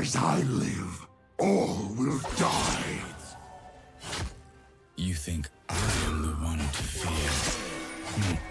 As I live, all will die. You think I am the one to fear? Hmm.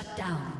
Shut down.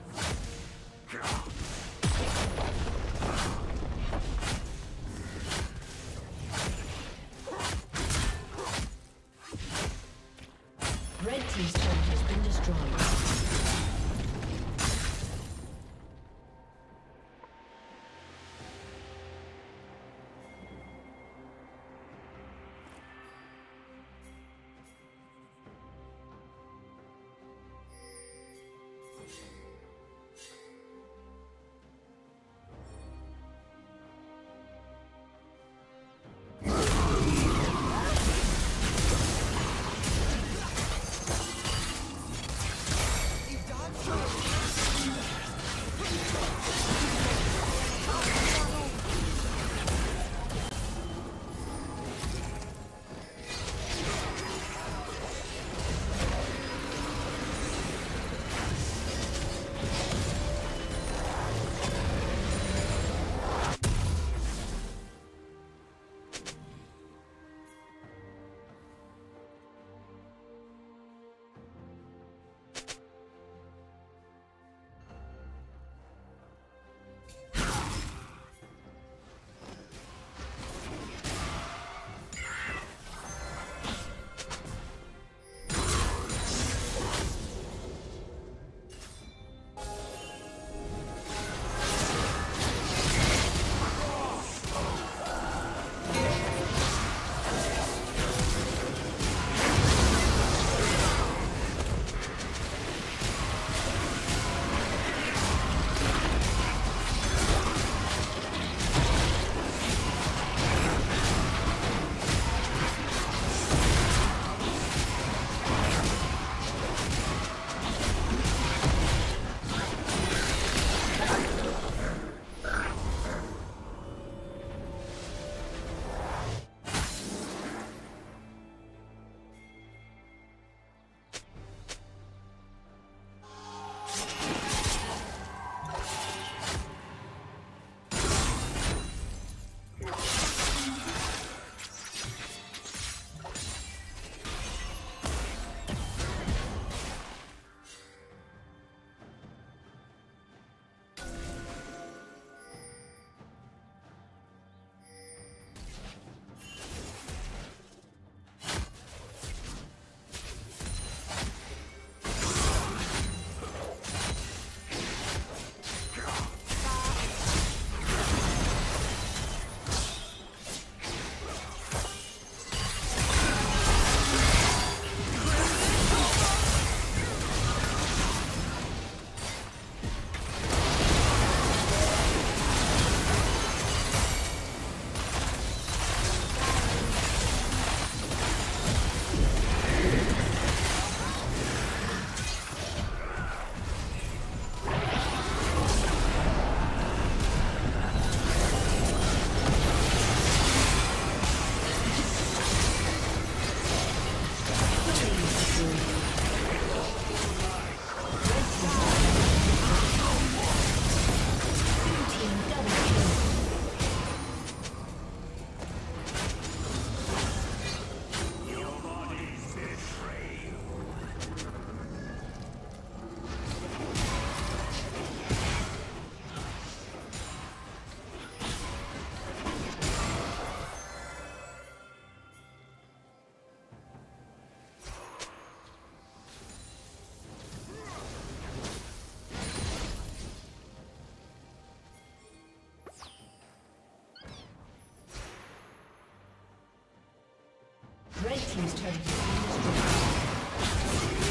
Red team's turret has been destroyed.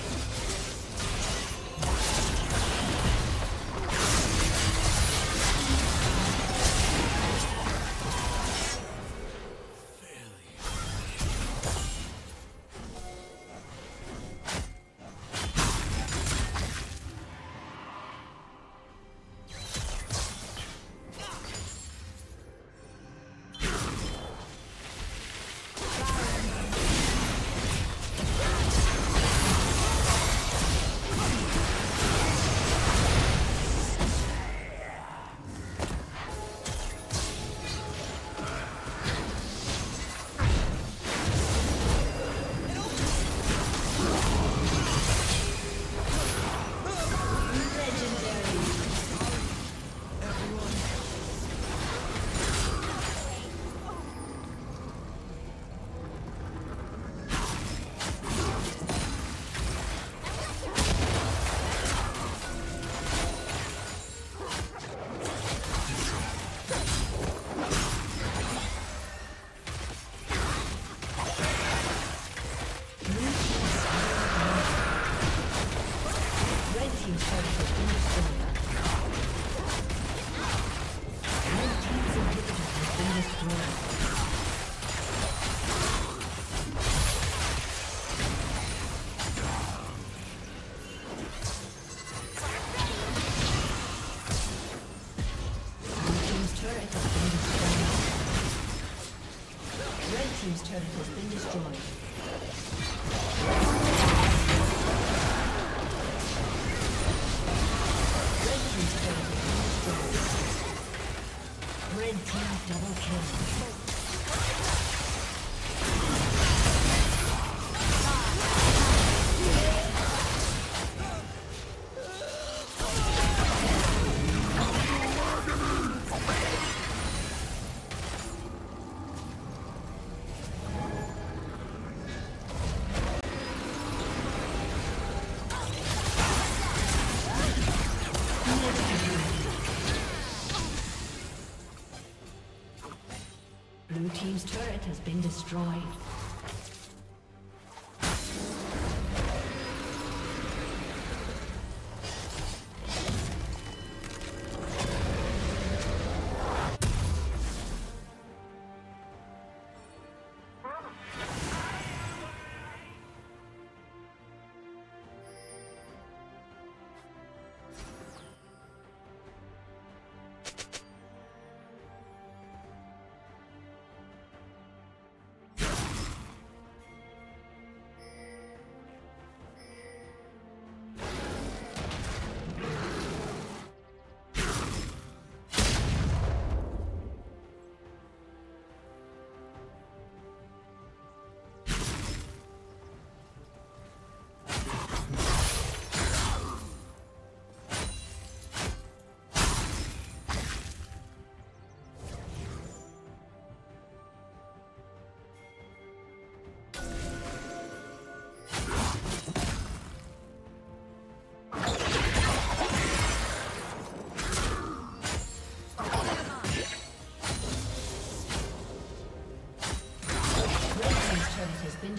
Been destroyed.